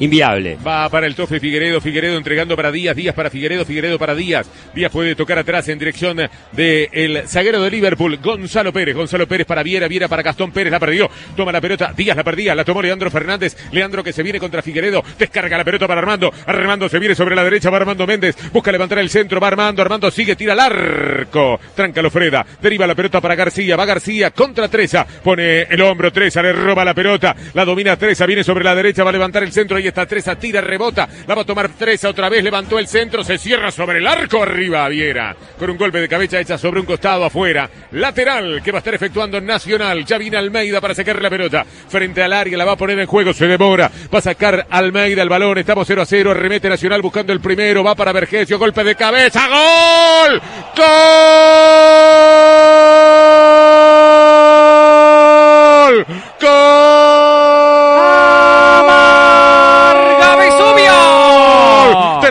inviable. Va para el tofe Figueredo, Figueredo entregando para Díaz, Díaz para Figueredo, Figueredo para Díaz. Díaz puede tocar atrás en dirección del el zaguero de Liverpool, Gonzalo Pérez. Gonzalo Pérez para Viera, Viera para Gastón Pérez, la perdió. Toma la pelota, Díaz la perdía, la tomó Leandro Fernández. Leandro que se viene contra Figueredo, descarga la pelota para Armando. Armando se viene sobre la derecha, va Armando Méndez. Busca levantar el centro, va Armando, Armando sigue, tira al arco. Tranca Lofreda, deriva la pelota para García, va García contra Treza. Pone el hombro Treza, le roba la pelota. La domina Treza, viene sobre la derecha, va a levantar el centro, está Treza, tira, rebota. La va a tomar Treza otra vez, levantó el centro, se cierra sobre el arco arriba, Viera. Con un golpe de cabeza hecha sobre un costado afuera. Lateral que va a estar efectuando Nacional. Ya viene Almeida para sacar la pelota. Frente al área la va a poner en juego. Se demora. Va a sacar Almeida el balón. Estamos 0 a 0. Remete Nacional buscando el primero. Va para Vergesio. Golpe de cabeza. ¡Gol! ¡Gol! ¡Gol!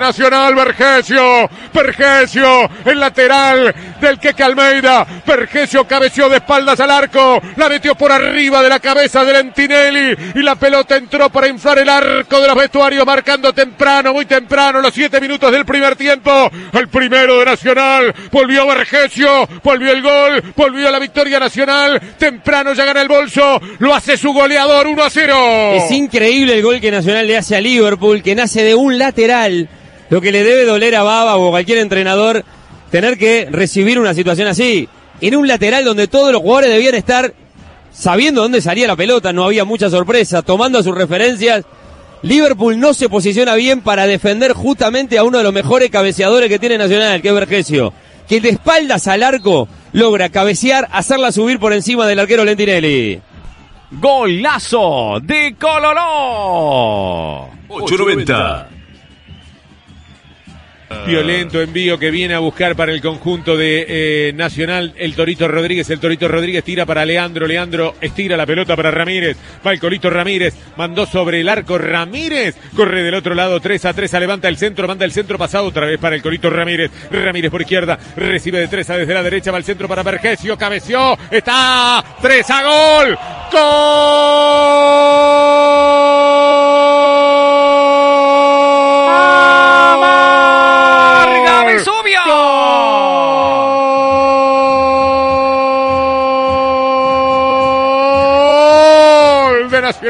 Nacional Vergesio. Vergesio. El lateral del Queque Almeida. Vergesio cabeció de espaldas al arco. La metió por arriba de la cabeza de Lentinelli. Y la pelota entró para inflar el arco de los vestuarios. Marcando temprano, muy temprano, los siete minutos del primer tiempo. El primero de Nacional. Volvió Vergesio. Volvió el gol. Volvió la victoria nacional. Temprano ya gana el bolso. Lo hace su goleador 1 a 0. Es increíble el gol que Nacional le hace a Liverpool, que nace de un lateral. Lo que le debe doler a Baba o a cualquier entrenador tener que recibir una situación así. En un lateral donde todos los jugadores debían estar sabiendo dónde salía la pelota, no había mucha sorpresa, tomando sus referencias. Liverpool no se posiciona bien para defender justamente a uno de los mejores cabeceadores que tiene Nacional, que es Vergesio. Que de espaldas al arco logra cabecear, hacerla subir por encima del arquero Lentinelli. Golazo de Coloró. 890. Violento envío que viene a buscar para el conjunto de eh, Nacional el Torito Rodríguez. El Torito Rodríguez tira para Leandro. Leandro estira la pelota para Ramírez. Va el Colito Ramírez. Mandó sobre el arco Ramírez. Corre del otro lado 3 a 3. Levanta el centro. Manda el centro pasado otra vez para el Colito Ramírez. Ramírez por izquierda. Recibe de 3 a desde la derecha. Va el centro para Vergesio. Cabeció. Está 3 a gol. ¡Gol!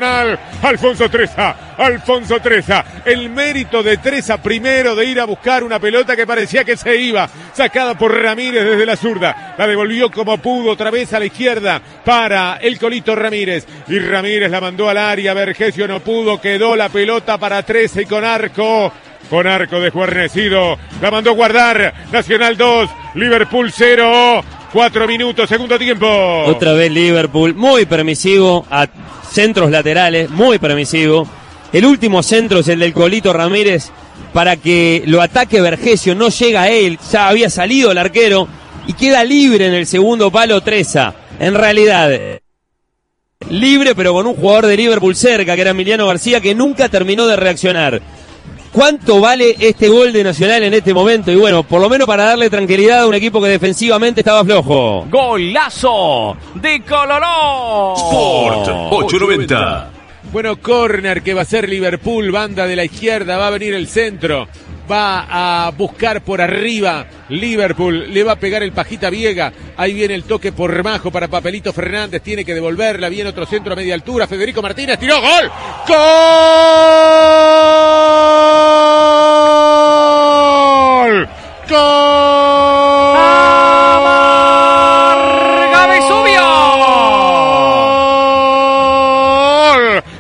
Alfonso Treza. Alfonso Treza. El mérito de Treza primero de ir a buscar una pelota que parecía que se iba. Sacada por Ramírez desde la zurda. La devolvió como pudo otra vez a la izquierda para el Colito Ramírez. Y Ramírez la mandó al área. Vergesio no pudo. Quedó la pelota para Treza y con arco. Con arco desguarnecido. La mandó guardar. Nacional 2. Liverpool 0. Cuatro minutos, segundo tiempo. Otra vez Liverpool, muy permisivo a centros laterales, muy permisivo. El último centro es el del Colito Ramírez para que lo ataque Vergesio, no llega a él, ya había salido el arquero y queda libre en el segundo palo Treza. En realidad, libre pero con un jugador de Liverpool cerca, que era Emiliano García, que nunca terminó de reaccionar. ¿Cuánto vale este gol de Nacional en este momento? Y bueno, por lo menos para darle tranquilidad a un equipo que defensivamente estaba flojo. Golazo de Coloró. Sport 890. Bueno, corner que va a ser Liverpool, banda de la izquierda, va a venir el centro, va a buscar por arriba Liverpool, le va a pegar el pajita Viega, ahí viene el toque por bajo para Papelito Fernández, tiene que devolverla, viene otro centro a media altura, Federico Martínez tiró gol, gol, gol.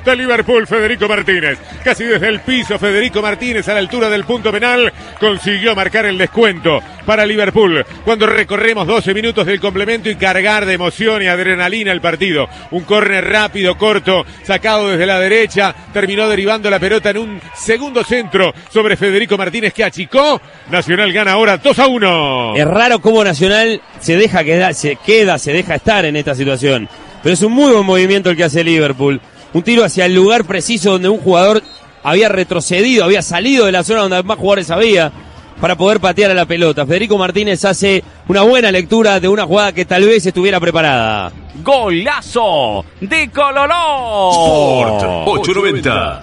De Liverpool, Federico Martínez. Casi desde el piso, Federico Martínez a la altura del punto penal consiguió marcar el descuento para Liverpool. Cuando recorremos 12 minutos del complemento y cargar de emoción y adrenalina el partido. Un córner rápido, corto, sacado desde la derecha, terminó derivando la pelota en un segundo centro sobre Federico Martínez que achicó. Nacional gana ahora 2 a 1. Es raro cómo Nacional se deja quedar, se queda, se deja estar en esta situación. Pero es un muy buen movimiento el que hace Liverpool. Un tiro hacia el lugar preciso donde un jugador había retrocedido, había salido de la zona donde más jugadores había para poder patear a la pelota. Federico Martínez hace una buena lectura de una jugada que tal vez estuviera preparada. Golazo de Coloró. Sport 890.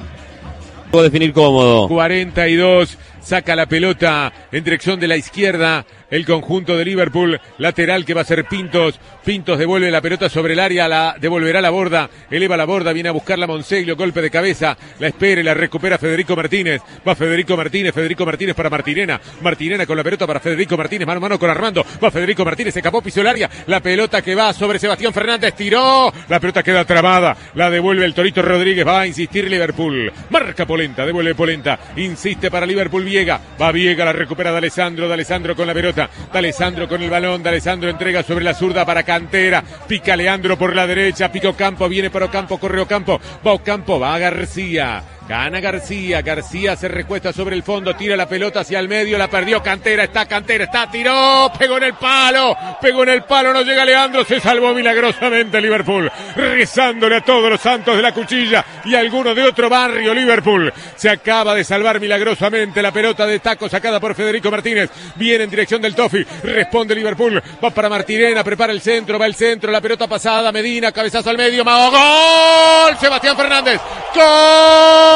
pudo definir cómodo. 42, saca la pelota en dirección de la izquierda, el conjunto de Liverpool, lateral que va a ser Pintos, Pintos devuelve la pelota sobre el área, la devolverá la borda, eleva la borda, viene a buscar la Monseglio, golpe de cabeza, la espera y la recupera Federico Martínez, va Federico Martínez, Federico Martínez para Martinena, Martinena con la pelota para Federico Martínez, mano a mano con Armando, va Federico Martínez, se escapó, pisó el área, la pelota que va sobre Sebastián Fernández, tiró, la pelota queda trabada, la devuelve el Torito Rodríguez, va a insistir Liverpool, marca Polenta, devuelve Polenta, insiste para Liverpool Viega, va Viega, la recupera de Alessandro, de Alessandro con la pelota, de Alessandro con el balón, de Alessandro entrega sobre la zurda para Cantera, pica Leandro por la derecha, pica Ocampo, viene por Ocampo, corre Ocampo, va Ocampo, va García. Gana García, García se recuesta sobre el fondo, tira la pelota hacia el medio, la perdió Cantera, está Cantera, está, tiró, pegó en el palo, pegó en el palo, no llega Leandro, se salvó milagrosamente Liverpool, rezándole a todos los santos de la cuchilla y a alguno de otro barrio Liverpool. Se acaba de salvar milagrosamente la pelota de taco sacada por Federico Martínez, viene en dirección del Tofi, responde Liverpool, va para Martirena, prepara el centro, va el centro, la pelota pasada, Medina, cabezazo al medio, Mao, gol, Sebastián Fernández, gol.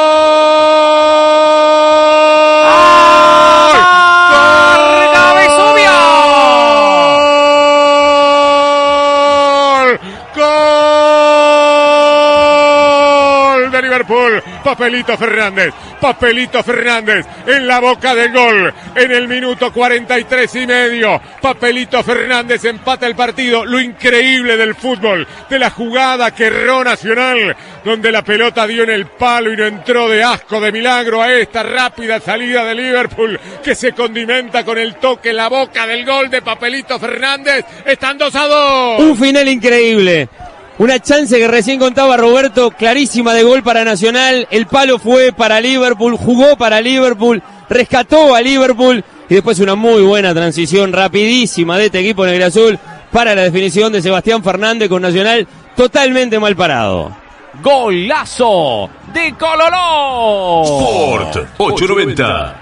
De Liverpool. Papelito Fernández. Papelito Fernández en la boca del gol. En el minuto 43 y medio. Papelito Fernández empata el partido. Lo increíble del fútbol. De la jugada que erró Nacional. Donde la pelota dio en el palo y no entró de asco de milagro a esta rápida salida de Liverpool. Que se condimenta con el toque en la boca del gol de Papelito Fernández. Están 2 a 2. Un final increíble. Una chance que recién contaba Roberto, clarísima de gol para Nacional. El palo fue para Liverpool, jugó para Liverpool, rescató a Liverpool y después una muy buena transición rapidísima de este equipo negro azul para la definición de Sebastián Fernández con Nacional totalmente mal parado. Golazo de Coloró. Sport 890.